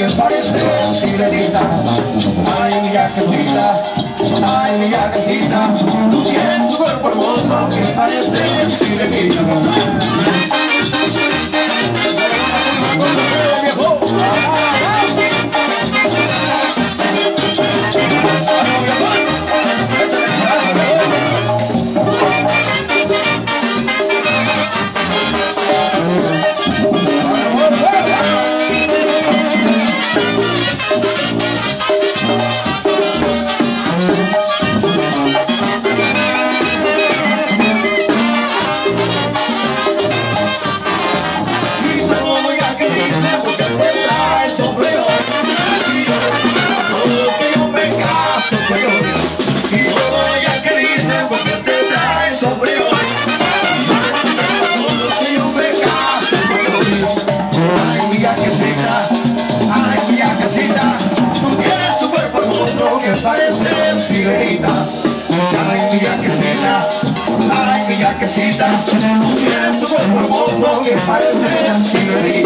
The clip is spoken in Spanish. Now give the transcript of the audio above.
que parece sirenita. Ay, mi yaquecita, ay, mi yaquecita Tú tienes tu cuerpo hermoso que parece sirenita parece sirenita. Ay, mi yaquecita, ay, mi yaquecita Tú tienes un cuerpo hermoso que parece sirenita